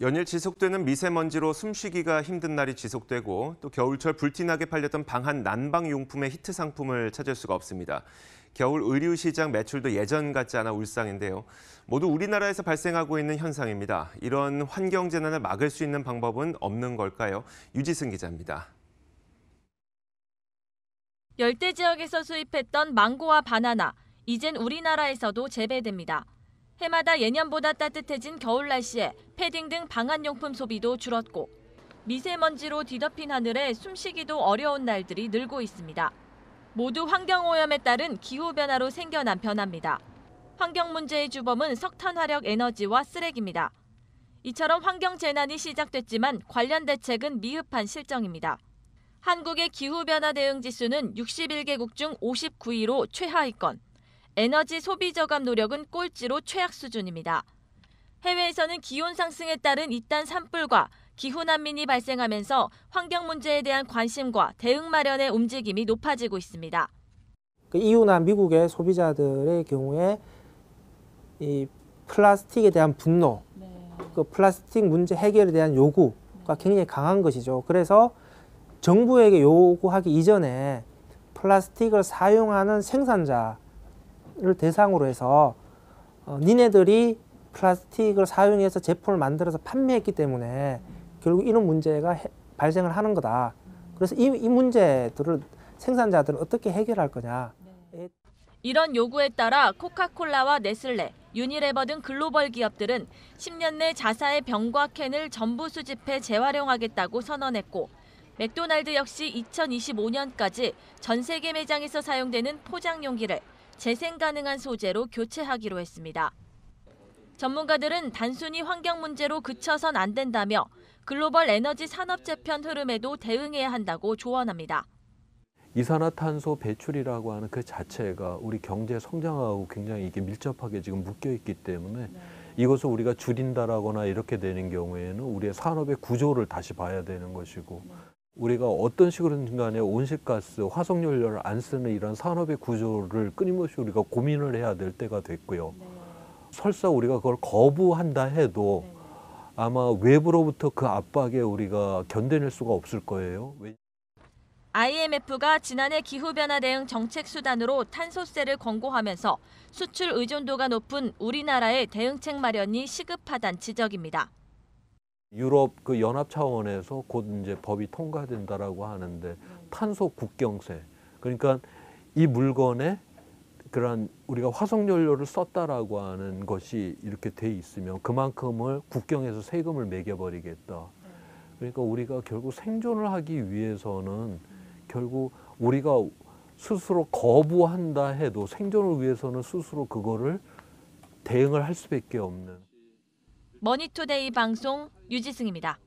연일 지속되는 미세먼지로 숨쉬기가 힘든 날이 지속되고 또 겨울철 불티나게 팔렸던 방한 난방용품의 히트 상품을 찾을 수가 없습니다. 겨울 의류 시장 매출도 예전 같지 않아 울상인데요. 모두 우리나라에서 발생하고 있는 현상입니다. 이런 환경 재난을 막을 수 있는 방법은 없는 걸까요? 유지승 기자입니다. 열대 지역에서 수입했던 망고와 바나나, 이젠 우리나라에서도 재배됩니다. 해마다 예년보다 따뜻해진 겨울 날씨에 패딩 등 방한용품 소비도 줄었고 미세먼지로 뒤덮인 하늘에 숨쉬기도 어려운 날들이 늘고 있습니다. 모두 환경오염에 따른 기후변화로 생겨난 변화입니다. 환경 문제의 주범은 석탄 화력 에너지와 쓰레기입니다. 이처럼 환경 재난이 시작됐지만 관련 대책은 미흡한 실정입니다. 한국의 기후변화 대응 지수는 61개국 중 59위로 최하위권. 에너지 소비 저감 노력은 꼴찌로 최악 수준입니다. 해외에서는 기온 상승에 따른 이딴 산불과 기후 난민이 발생하면서 환경 문제에 대한 관심과 대응 마련의 움직임이 높아지고 있습니다. 그 EU나 미국의 소비자들의 경우에 이 플라스틱에 대한 분노, 그 플라스틱 문제 해결에 대한 요구가 굉장히 강한 것이죠. 그래서 정부에게 요구하기 이전에 플라스틱을 사용하는 생산자 를 대상으로 해서 어, 니네들이 플라스틱을 사용해서 제품을 만들어서 판매했기 때문에 결국 이런 문제가 해, 발생을 하는 거다. 그래서 이, 이 문제들을 생산자들은 어떻게 해결할 거냐. 이런 요구에 따라 코카콜라와 네슬레, 유니레버 등 글로벌 기업들은 10년 내 자사의 병과 캔을 전부 수집해 재활용하겠다고 선언했고 맥도날드 역시 2025년까지 전 세계 매장에서 사용되는 포장 용기를 재생 가능한 소재로 교체하기로 했습니다. 전문가들은 단순히 환경 문제로 그쳐선 안 된다며 글로벌 에너지 산업 재편 흐름에도 대응해야 한다고 조언합니다. 이산화탄소 배출이라고 하는 그 자체가 우리 경제 성장하고 굉장히 이게 밀접하게 지금 묶여 있기 때문에 이것을 우리가 줄인다라거나 이렇게 되는 경우에는 우리의 산업의 구조를 다시 봐야 되는 것이고 우리가 어떤 식으로든 간에 온실가스, 화석연료를 안 쓰는 이런 산업의 구조를 끊임없이 우리가 고민을 해야 될 때가 됐고요. 설사 우리가 그걸 거부한다 해도 아마 외부로부터 그 압박에 우리가 견뎌낼 수가 없을 거예요. IMF가 지난해 기후변화 대응 정책 수단으로 탄소세를 권고하면서 수출 의존도가 높은 우리나라의 대응책 마련이 시급하단 지적입니다. 유럽 그 연합 차원에서 곧 이제 법이 통과된다라고 하는데 탄소 국경세 그러니까 이 물건에 그런 우리가 화석 연료를 썼다라고 하는 것이 이렇게 돼 있으면 그만큼을 국경에서 세금을 매겨버리겠다. 그러니까 우리가 결국 생존을 하기 위해서는 결국 우리가 스스로 거부한다 해도 생존을 위해서는 스스로 그거를 대응을 할 수밖에 없는. 머니투데이 방송 유지승입니다.